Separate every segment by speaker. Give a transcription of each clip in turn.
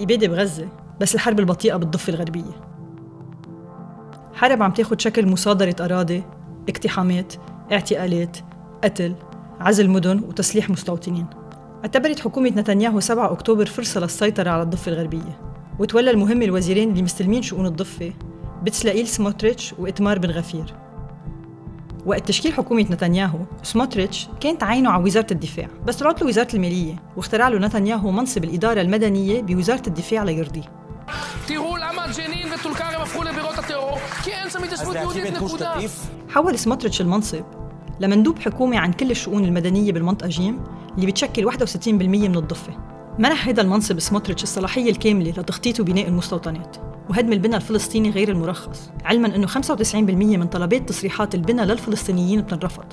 Speaker 1: الإبادة بغزة بس الحرب البطيئة بالضفة الغربية. حرب عم تاخد شكل مصادرة أراضي اقتحامات اعتقالات قتل عزل مدن وتسليح مستوطنين. اعتبرت حكومة نتنياهو 7 أكتوبر فرصة للسيطرة على الضفة الغربية. وتولى المهمة الوزيرين اللي مستلمين شؤون الضفة بتسلائيل سموتريتش وإتمار بن غفير. وقت تشكيل حكومة نتنياهو سموتريتش كانت عينه على وزارة الدفاع بس طلعت له وزارة المالية واخترع له نتنياهو منصب الإدارة المدنية بوزارة الدفاع ليرضيه. حول سموتريتش المنصب لمندوب حكومي عن كل الشؤون المدنية بالمنطقة جيم اللي بتشكل 61% من الضفة. منح هذا المنصب سموتريتش الصلاحية الكاملة لتخطيط وبناء المستوطنات وهدم البنى الفلسطيني غير المرخص علما أنه 95% من طلبات تصريحات البنى للفلسطينيين بتنرفض.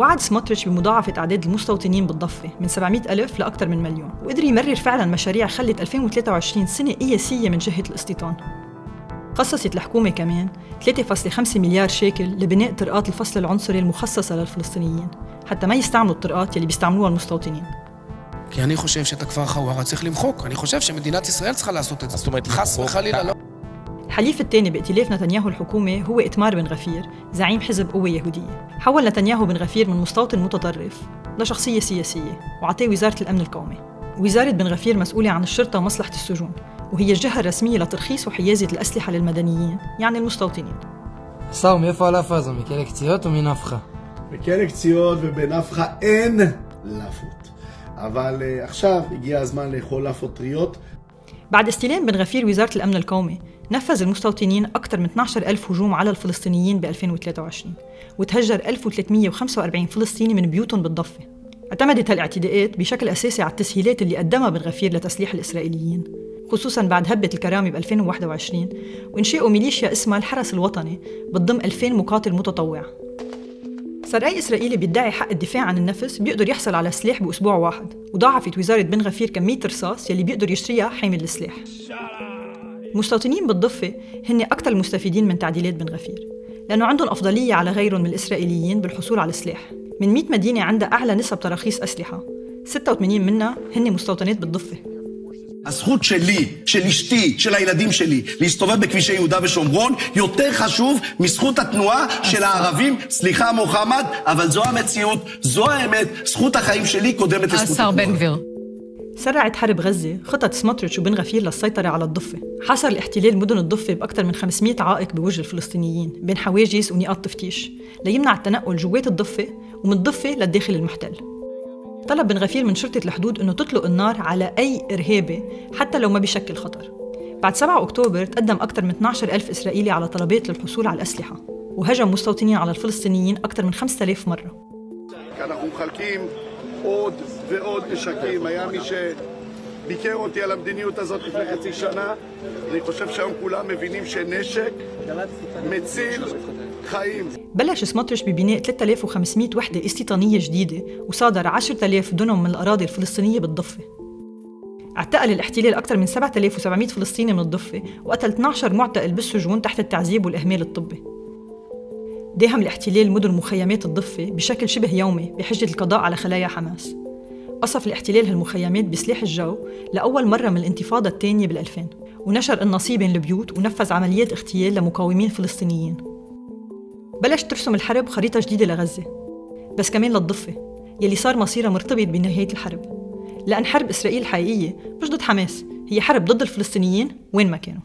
Speaker 1: وعد سموتريتش بمضاعفة أعداد المستوطنين بالضفة من 700 ألف لأكثر من مليون وقدر يمرر فعلا مشاريع خلت 2023 سنة قياسية من جهة الاستيطان خصصت الحكومة كمان 3.5 مليار شيكل لبناء طرقات الفصل العنصري المخصصة للفلسطينيين حتى ما يستعملوا الطرقات يلي بيستعملوها المستوطنين
Speaker 2: כי אני חושב שאת הכפר חווארה צריך למחוק. אני חושב שמדינת ישראל צריכה לעשות את זה. זאת אומרת, חס וחלילה לא.
Speaker 1: الحليف الثاني بائتلاف نتنياهو الحكومة هو إتمار بن غفير زعيم حزب قوة يهودية حول نتنياهو بن غفير من مستوطن متطرف لشخصية سياسية وعطيه وزارة الأمن القومي وزارة بن غفير مسؤولة عن الشرطة ومصلحة السجون وهي الجهة الرسمية لترخيص وحيازة الأسلحة للمدنيين يعني المستوطنين
Speaker 3: שר, מאיפה הלאפה הזו? מכלא קציעות או מנפחא?
Speaker 4: בכלא קציעות ובנפחא אין לאפות. אבל uh, עכשיו הגיע הזמן לאכול לאפות טריות.
Speaker 1: بعد استلام بن غفير وزارة الأمن القومي نفذ المستوطنين أكثر من 12 ألف هجوم على الفلسطينيين ب 2023 وتهجر 1345 فلسطيني من بيوتهم بالضفة. اعتمدت هالاعتداءات بشكل أساسي على التسهيلات اللي قدمها بن غفير لتسليح الإسرائيليين خصوصا بعد هبة الكرامة ب 2021 وإنشاء ميليشيا اسمها الحرس الوطني بتضم 2000 مقاتل متطوع أي إسرائيلي بيدعي حق الدفاع عن النفس بيقدر يحصل على سلاح بأسبوع واحد وضاعفت وزارة بن غفير كمية رصاص يلي بيقدر يشتريها حامل السلاح. المستوطنين بالضفة هن أكثر المستفيدين من تعديلات بن غفير لأنه عندهم أفضلية على غيرهم من الإسرائيليين بالحصول على سلاح من 100 مدينة عندها أعلى نسب تراخيص أسلحة 86 منها هن مستوطنات بالضفة.
Speaker 5: הזכות שלי, של אשתי, של הילדים שלי, להסתובב בכבישי יהודה ושומרון, יותר חשוב מזכות התנועה של הערבים. סליחה, מוחמד, אבל זו המציאות, זו האמת, זכות החיים שלי קודמת לזכות
Speaker 6: השר בן גביר.
Speaker 1: سرعت حرب غزة خطط سموتريتش وبن غفير للسيطرة على الضفة حصر الاحتلال مدن الضفة بأكثر من 500 عائق بوجه الفلسطينيين بين حواجز ونقاط تفتيش ليمنع التنقل جوات الضفة ومن الضفة للداخل المحتل طلب بن غفير من شرطة الحدود أنه تطلق النار على أي إرهابي حتى لو ما بيشكل خطر بعد 7 أكتوبر تقدم أكثر من 12 ألف إسرائيلي على طلبات للحصول على الأسلحة وهجم مستوطنين على الفلسطينيين أكثر من 5000 مرة
Speaker 4: אנחנו מחלקים עוד ועוד נשקים. היה מי שביקר אותי על המדיניות הזאת לפני חצי שנה. אני חושב שהיום כולם מבינים שנשק מציל خايم
Speaker 1: بلش سمطرش ببناء 3500 وحدة استيطانية جديدة وصادر 10000 دونم من الأراضي الفلسطينية بالضفة. اعتقل الاحتلال أكثر من 7700 فلسطيني من الضفة وقتل 12 معتقل بالسجون تحت التعذيب والإهمال الطبي. داهم الاحتلال مدن مخيمات الضفة بشكل شبه يومي بحجة القضاء على خلايا حماس. قصف الاحتلال هالمخيمات بسلاح الجو لأول مرة من الانتفاضة الثانية بال2000 ونشر النصيب بين البيوت ونفذ عمليات اغتيال لمقاومين فلسطينيين. بلش ترسم الحرب خريطة جديدة لغزة. بس كمان للضفة يلي صار مصيرها مرتبط بنهاية الحرب. لأن حرب إسرائيل حقيقية مش ضد حماس. هي حرب ضد الفلسطينيين وين ما كانوا.